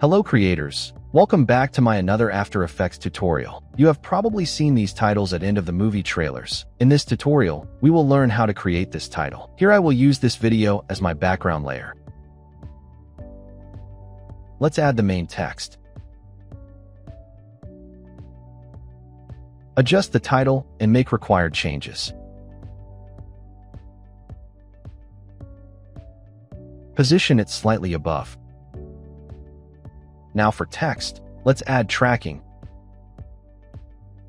Hello creators, welcome back to my another After Effects tutorial. You have probably seen these titles at end of the movie trailers. In this tutorial, we will learn how to create this title. Here I will use this video as my background layer. Let's add the main text. Adjust the title and make required changes. Position it slightly above. Now for text, let's add tracking.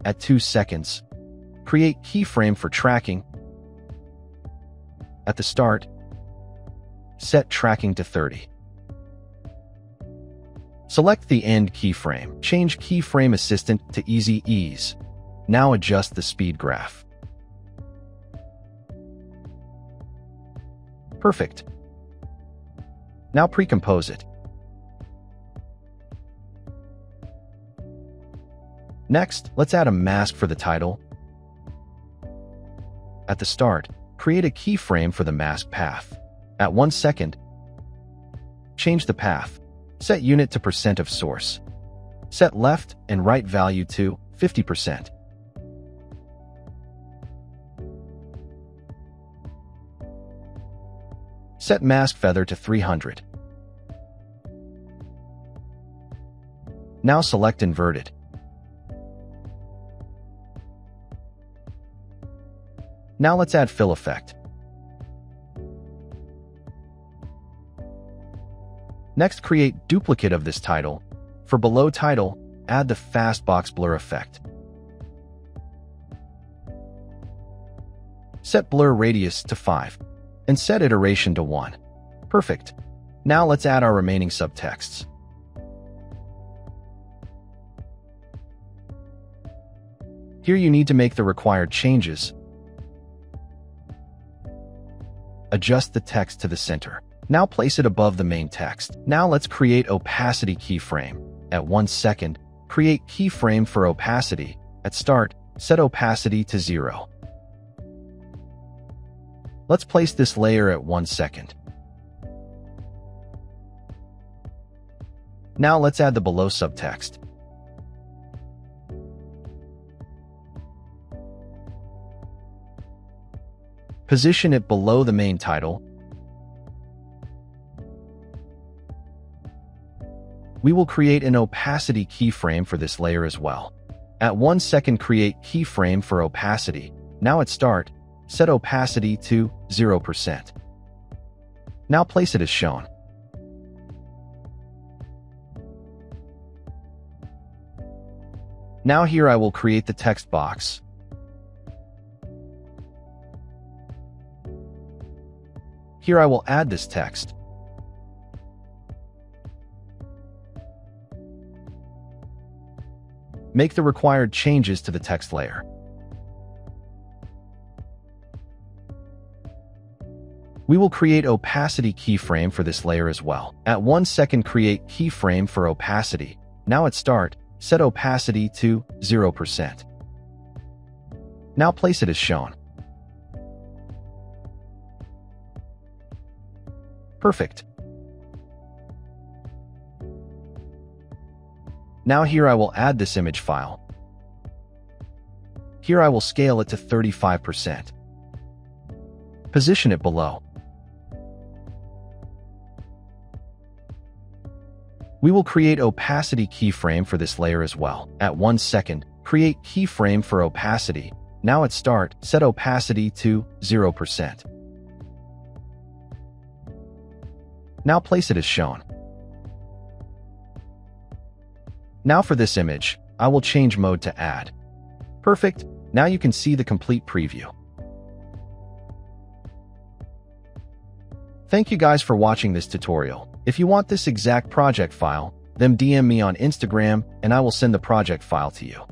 At 2 seconds, create keyframe for tracking. At the start, set tracking to 30. Select the end keyframe. Change keyframe assistant to easy ease. Now adjust the speed graph. Perfect. Now pre-compose it. Next, let's add a mask for the title. At the start, create a keyframe for the mask path. At 1 second, change the path. Set unit to percent of source. Set left and right value to 50%. Set mask feather to 300. Now select inverted. Now let's add fill effect. Next, create duplicate of this title. For below title, add the fast box blur effect. Set blur radius to 5 and set iteration to 1. Perfect. Now let's add our remaining subtexts. Here you need to make the required changes. Adjust the text to the center. Now place it above the main text. Now let's create opacity keyframe. At 1 second, create keyframe for opacity. At start, set opacity to 0. Let's place this layer at 1 second. Now let's add the below subtext. Position it below the main title. We will create an opacity keyframe for this layer as well. At 1 second create keyframe for opacity. Now at start, set opacity to 0%. Now place it as shown. Now here I will create the text box. Here I will add this text. Make the required changes to the text layer. We will create opacity keyframe for this layer as well. At 1 second create keyframe for opacity. Now at start, set opacity to 0%. Now place it as shown. Perfect. Now here I will add this image file. Here I will scale it to 35%. Position it below. We will create opacity keyframe for this layer as well. At 1 second, create keyframe for opacity. Now at start, set opacity to 0%. Now place it as shown. Now for this image, I will change mode to add. Perfect, now you can see the complete preview. Thank you guys for watching this tutorial. If you want this exact project file, then DM me on Instagram and I will send the project file to you.